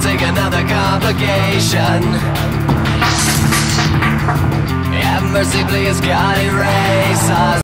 take another complication. Have mercy, please, God, erase